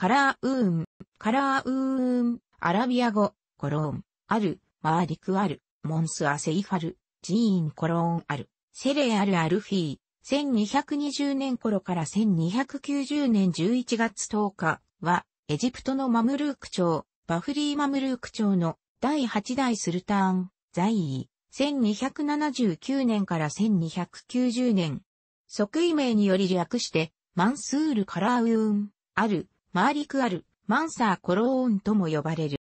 カラーウーン、カラーウーン、アラビア語、コローン、ある、マーリクある、モンスアセイファル、ジーンコローンある、セレアルアルフィー、1220年頃から1290年11月10日は、エジプトのマムルーク朝、バフリーマムルーク朝の第8代スルターン、在位、1279年から1290年。即位名により略して、マンスール・カラーウーン、ある、マーリクある、マンサー・コローンとも呼ばれる。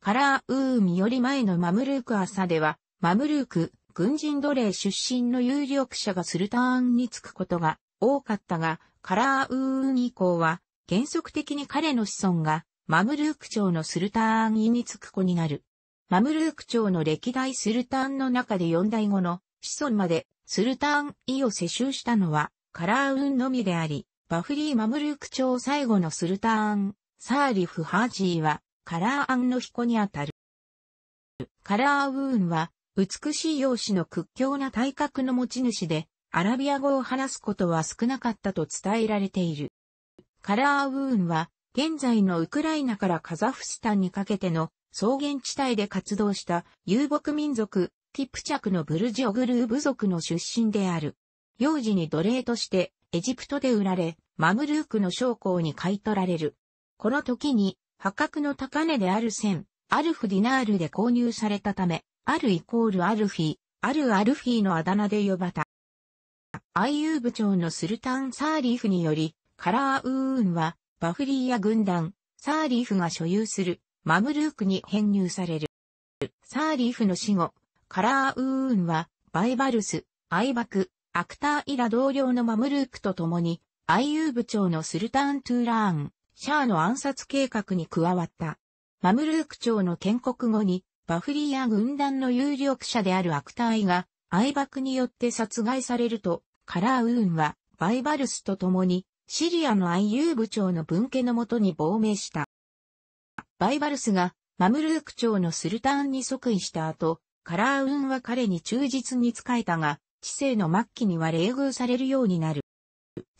カラーウーンより前のマムルーク朝では、マムルーク、軍人奴隷出身の有力者がスルターンにつくことが多かったが、カラーウーン以降は、原則的に彼の子孫が、マムルーク朝のスルターンにつく子になる。マムルーク朝の歴代スルターンの中で四代後の子孫までスルターンイを世襲したのはカラーウンのみであり、バフリーマムルーク朝最後のスルターン、サーリフ・ハージーはカラーアンの彦にあたる。カラーウーンは美しい容姿の屈強な体格の持ち主で、アラビア語を話すことは少なかったと伝えられている。カラーウーンは、現在のウクライナからカザフスタンにかけての草原地帯で活動した遊牧民族、キプチャクのブルジオグルー部族の出身である。幼児に奴隷としてエジプトで売られ、マムルークの将校に買い取られる。この時に破格の高値である1000、アルフディナールで購入されたため、アルイコールアルフィー、アルアルフィーのあだ名で呼ばた。アイユー部長のスルタン・サーリーフにより、カラーウーンは、バフリーヤ軍団、サーリーフが所有するマムルークに編入される。サーリーフの死後、カラーウーンは、バイバルス、アイバク、アクターイラ同僚のマムルークと共に、アイユー部長のスルタン・トゥーラーン、シャーの暗殺計画に加わった。マムルーク朝の建国後に、バフリーヤ軍団の有力者であるアクターイが、アイバクによって殺害されると、カラーウーンは、バイバルスと共に、シリアのアイユー部長の分家のもとに亡命した。バイバルスがマムルーク朝のスルタンに即位した後、カラーウンは彼に忠実に仕えたが、知性の末期には冷遇されるようになる。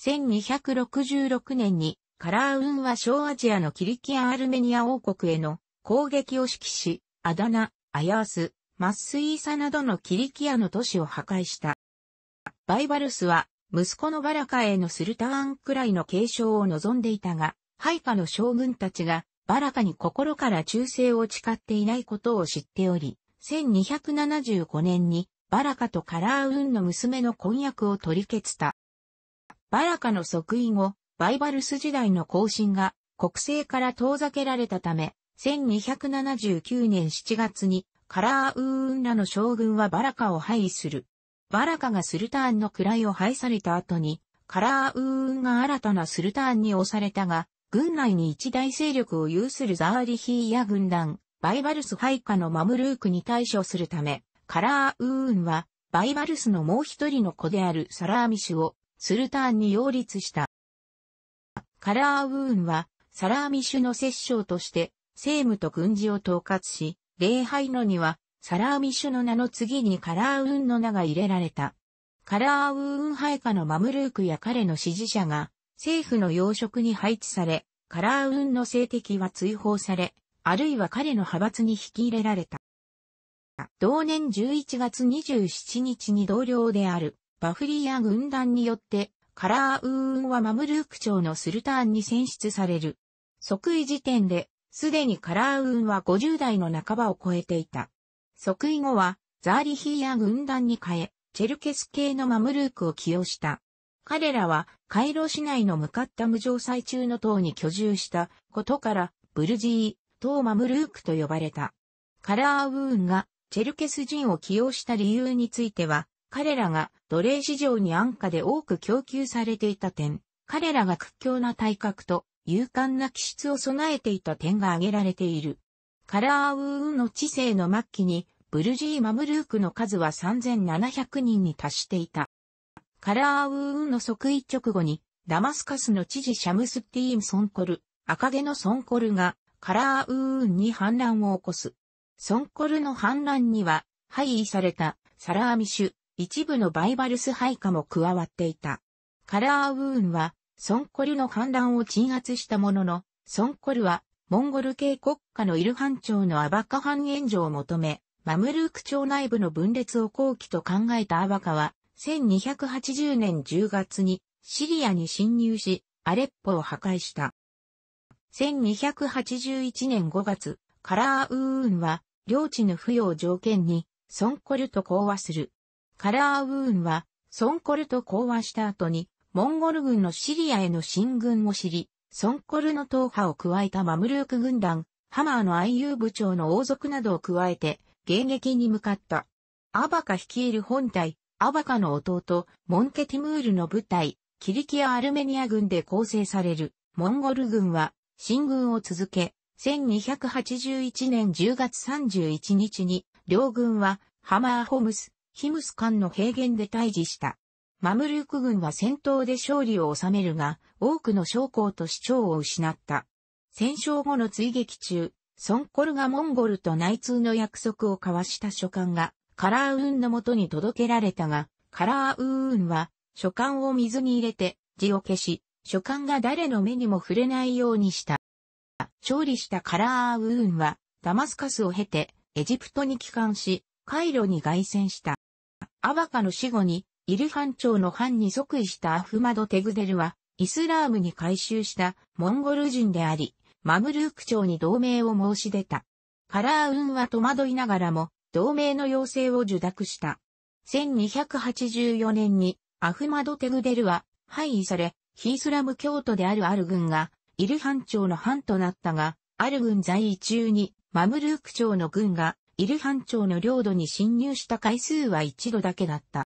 1266年にカラーウンは小アジアのキリキア・アルメニア王国への攻撃を指揮し、アダナ、アヤース、マッスイーサなどのキリキアの都市を破壊した。バイバルスは息子のバラカへのスルターンくらいの継承を望んでいたが、配下の将軍たちがバラカに心から忠誠を誓っていないことを知っており、1275年にバラカとカラーウンの娘の婚約を取り決した。バラカの即位後、バイバルス時代の更新が国政から遠ざけられたため、1279年7月にカラーウーンらの将軍はバラカを廃する。バラカがスルターンの位を廃された後に、カラーウーンが新たなスルターンに押されたが、軍内に一大勢力を有するザーリヒーヤ軍団、バイバルス配下のマムルークに対処するため、カラーウーンは、バイバルスのもう一人の子であるサラーミシュを、スルターンに擁立した。カラーウーンは、サラーミシュの摂政として、政務と軍事を統括し、礼拝のには、サラーミシュの名の次にカラーウーンの名が入れられた。カラーウーン配下のマムルークや彼の支持者が、政府の要職に配置され、カラーウーンの政敵は追放され、あるいは彼の派閥に引き入れられた。同年11月27日に同僚であるバフリーヤ軍団によってカラーウーンはマムルーク朝のスルターンに選出される。即位時点で、すでにカラーウーンは50代の半ばを超えていた。即位後は、ザーリヒーヤ軍団に変え、チェルケス系のマムルークを起用した。彼らはカイロ市内の向かった無常祭中の塔に居住したことから、ブルジー、トーマムルークと呼ばれた。カラーウーンがチェルケス人を起用した理由については、彼らが奴隷市場に安価で多く供給されていた点、彼らが屈強な体格と勇敢な気質を備えていた点が挙げられている。カラーウーンの知性の末期に、ブルジー・マムルークの数は3700人に達していた。カラーウーンの即位直後に、ダマスカスの知事シャムスティーン・ソンコル、赤毛のソンコルが、カラーウーンに反乱を起こす。ソンコルの反乱には、廃位されたサラーミシュ、一部のバイバルス配下も加わっていた。カラーウーンは、ソンコルの反乱を鎮圧したものの、ソンコルは、モンゴル系国家のイルハン朝のアバカハン援助を求め、マムルーク朝内部の分裂を後期と考えたアバカは、1280年10月にシリアに侵入し、アレッポを破壊した。1281年5月、カラーウーンは、領地の付与を条件に、ソンコルと講和する。カラーウーンは、ソンコルと講和した後に、モンゴル軍のシリアへの進軍を知り、ソンコルの党派を加えたマムルーク軍団、ハマーの愛遊部長の王族などを加えて、迎撃に向かった。アバカ率いる本体、アバカの弟、モンケティムールの部隊、キリキア・アルメニア軍で構成される、モンゴル軍は、進軍を続け、1281年10月31日に、両軍は、ハマーホムス、ヒムス間の平原で対峙した。マムルーク軍は戦闘で勝利を収めるが、多くの将校と市長を失った。戦勝後の追撃中、ソンコルがモンゴルと内通の約束を交わした書簡が、カラーウーンのもとに届けられたが、カラーウーンは、書簡を水に入れて、字を消し、書簡が誰の目にも触れないようにした。勝利したカラーウーンは、ダマスカスを経て、エジプトに帰還し、カイロに凱旋した。アバカの死後に、イルハン朝の藩に即位したアフマド・テグデルは、イスラームに改宗したモンゴル人であり、マムルーク朝に同盟を申し出た。カラーウンは戸惑いながらも、同盟の要請を受諾した。1284年に、アフマド・テグデルは、廃位され、ヒイスラム教徒であるアル軍が、イルハン朝の藩となったが、アル軍在位中に、マムルーク朝の軍が、イルハン朝の領土に侵入した回数は一度だけだった。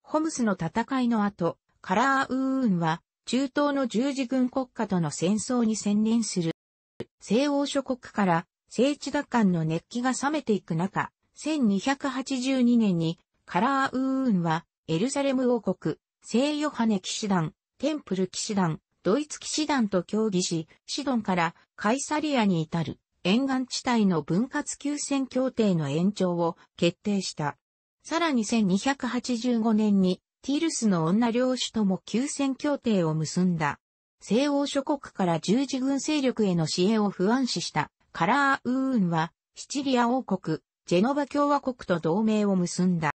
ホムスの戦いの後、カラーウーンは中東の十字軍国家との戦争に専念する。西欧諸国から聖地奪還の熱気が冷めていく中、1282年にカラーウーンはエルサレム王国、聖ヨハネ騎士団、テンプル騎士団、ドイツ騎士団と協議し、シドンからカイサリアに至る沿岸地帯の分割休戦協定の延長を決定した。さらに1285年にティールスの女領主とも休戦協定を結んだ。西欧諸国から十字軍勢力への支援を不安視したカラーウーンはシチリア王国、ジェノバ共和国と同盟を結んだ。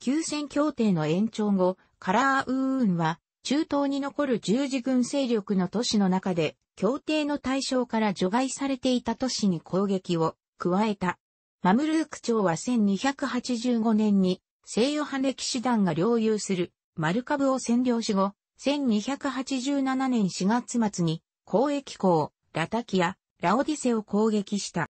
休戦協定の延長後、カラーウーンは中東に残る十字軍勢力の都市の中で協定の対象から除外されていた都市に攻撃を加えた。マムルーク朝は1285年に聖ヨハネ騎士団が領有するマルカブを占領し後、1287年4月末に交易港、ラタキア、ラオディセを攻撃した。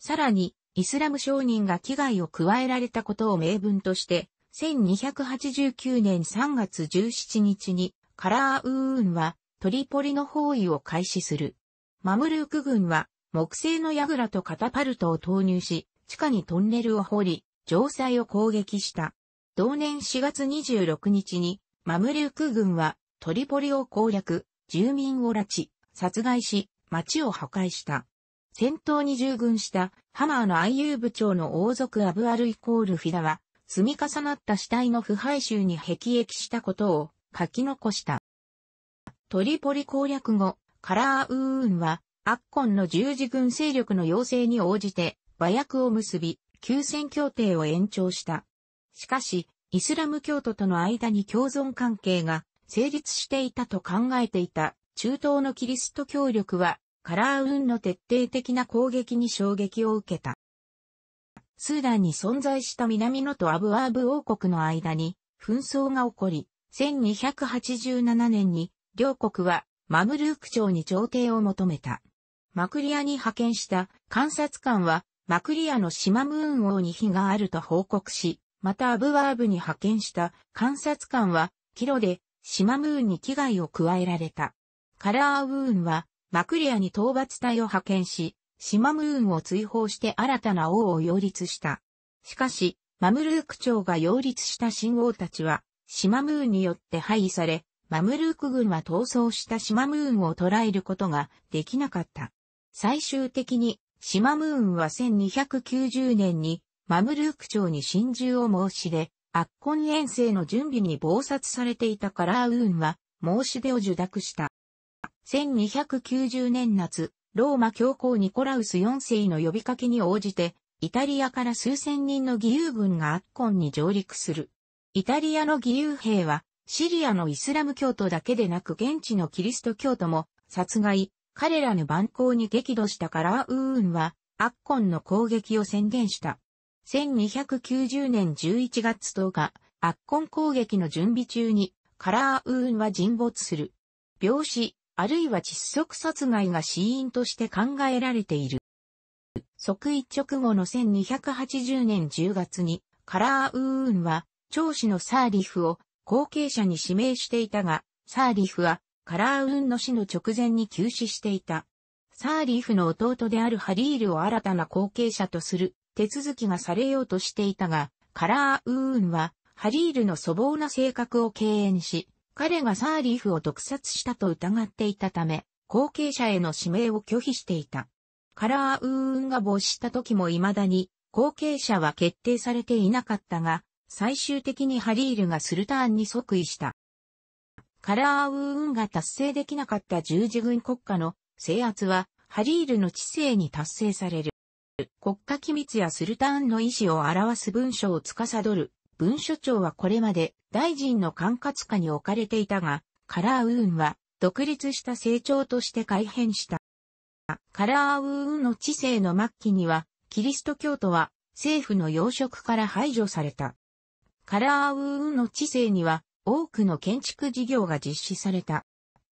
さらに、イスラム商人が危害を加えられたことを明文として、1289年3月17日にカラーウーンはトリポリの包囲を開始する。マムルーク軍は木製の櫓とカタパルトを投入し、地下にトンネルを掘り、城塞を攻撃した。同年4月26日に、マムリューク軍はトリポリを攻略、住民を拉致、殺害し、町を破壊した。戦闘に従軍したハマーの愛遊部長の王族アブアルイコールフィダは、積み重なった死体の腐敗臭に辟易したことを書き残した。トリポリ攻略後、カラーウーンはアッコンの十字軍勢力の要請に応じて和訳を結び、休戦協定を延長した。しかし、イスラム教徒との間に共存関係が成立していたと考えていた中東のキリスト教力はカラーウーンの徹底的な攻撃に衝撃を受けた。スーダンに存在した南野とアブアーブ王国の間に紛争が起こり、1287年に両国はマムルーク朝に朝廷を求めた。マクリアに派遣した観察官は、マクリアのシマムーン王に非があると報告し、またアブワーブに派遣した観察官は、キロでシマムーンに危害を加えられた。カラーウーンは、マクリアに討伐隊を派遣し、シマムーンを追放して新たな王を擁立した。しかし、マムルーク朝が擁立した新王たちは、シマムーンによって廃位され、マムルーク軍は逃走したシマムーンを捕らえることができなかった。最終的に、シマムーンは1290年にマムルーク朝に真珠を申し出、圧根遠征の準備に忙殺されていたカラーウーンは申し出を受諾した。1290年夏、ローマ教皇ニコラウス4世の呼びかけに応じて、イタリアから数千人の義勇軍がアッコンに上陸する。イタリアの義勇兵は、シリアのイスラム教徒だけでなく現地のキリスト教徒も殺害、彼らの蛮行に激怒したカラーウーンは、アッコンの攻撃を宣言した。1290年11月10日、アッコン攻撃の準備中に、カラーウーンは沈没する。病死、あるいは窒息殺害が死因として考えられている。即位直後の1280年10月に、カラーウーンは、長子のサーリフを後継者に指名していたが、サーリフは、カラーウーンの死の直前に急死していた。サーリフの弟であるハリールを新たな後継者とする手続きがされようとしていたが、カラーウーンは、ハリールの粗暴な性格を敬遠し、彼がサーリーフを毒殺したと疑っていたため、後継者への指名を拒否していた。カラーウーンが没した時も未だに、後継者は決定されていなかったが、最終的にハリールがスルターンに即位した。カラーウーンが達成できなかった十字軍国家の制圧は、ハリールの知性に達成される。国家機密やスルターンの意思を表す文書を司る文書庁はこれまで大臣の管轄下に置かれていたが、カラーウーンは独立した成長として改変した。カラーウーンの知性の末期には、キリスト教徒は政府の要職から排除された。カラーウーンの知性には多くの建築事業が実施された。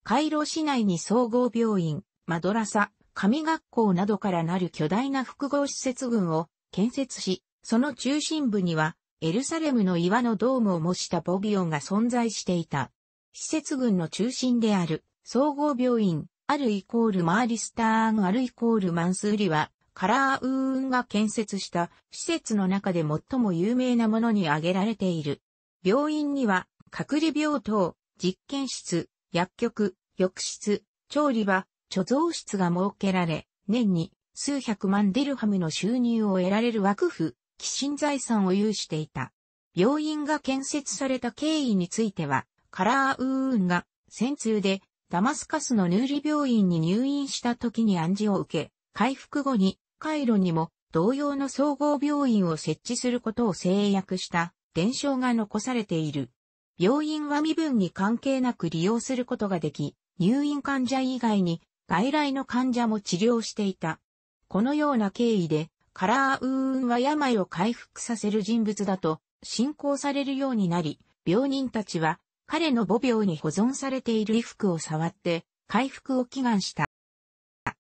カイロ市内に総合病院、マドラサ、神学校などからなる巨大な複合施設群を建設し、その中心部にはエルサレムの岩のドームを模したボビオンが存在していた。施設群の中心である総合病院、あるイコールマーリスターンあるイコールマンスーリは、カラーウーンが建設した施設の中で最も有名なものに挙げられている。病院には、隔離病棟、実験室、薬局、浴室、調理場、貯蔵室が設けられ、年に数百万デルハムの収入を得られる枠府、寄進財産を有していた。病院が建設された経緯については、カラーウーンが戦痛でダマスカスのヌーリ病院に入院した時に暗示を受け、回復後にカイロにも同様の総合病院を設置することを制約した伝承が残されている。病院は身分に関係なく利用することができ、入院患者以外に外来の患者も治療していた。このような経緯でカラーウーンは病を回復させる人物だと信仰されるようになり、病人たちは彼の母病に保存されている衣服を触って回復を祈願した。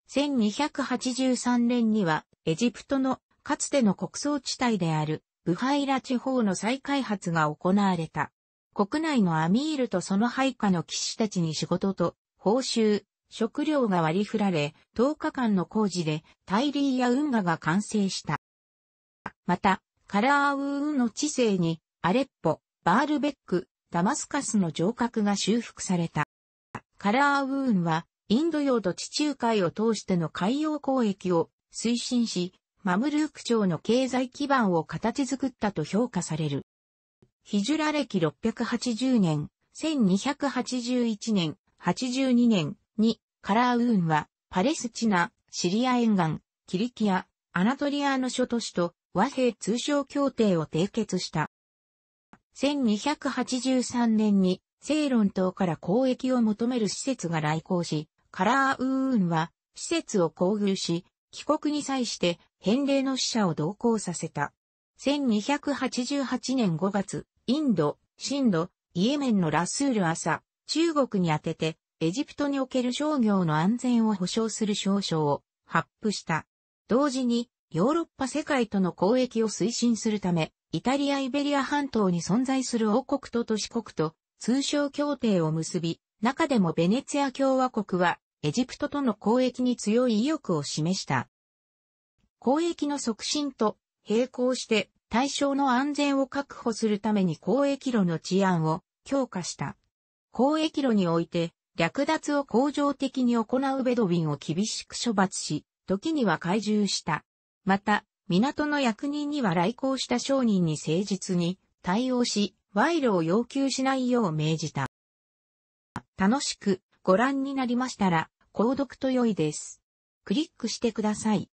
1283年にはエジプトのかつての穀倉地帯であるブハイラ地方の再開発が行われた。国内のアミールとその配下の騎士たちに仕事と報酬、食料が割り振られ、10日間の工事でタイリーや運河が完成した。また、カラーウーンの知性に、アレッポ、バールベック、ダマスカスの城郭が修復された。カラーウーンは、インド洋と地中海を通しての海洋交易を推進し、マムルーク朝の経済基盤を形作ったと評価される。ヒジュラ歴680年、1281年、82年にカラーウーンは、パレスチナ、シリア沿岸、キリキア、アナトリアの諸都市と和平通商協定を締結した。1283年に、セイロン島から交易を求める施設が来航し、カラーウーンは、施設を攻撃し、帰国に際して返礼の使者を同行させた。1288年5月、インド、シンド、イエメンのラスール朝、中国に宛ててエジプトにおける商業の安全を保障する証書を発布した。同時にヨーロッパ世界との交易を推進するため、イタリア・イベリア半島に存在する王国と都市国と通商協定を結び、中でもベネツィア共和国はエジプトとの交易に強い意欲を示した。交易の促進と並行して対象の安全を確保するために交易路の治安を強化した。交易路において略奪を恒常的に行うベドウィンを厳しく処罰し、時には懐柔した。また、港の役人には来航した商人に誠実に対応し、賄賂を要求しないよう命じた。楽しくご覧になりましたら、購読と良いです。クリックしてください。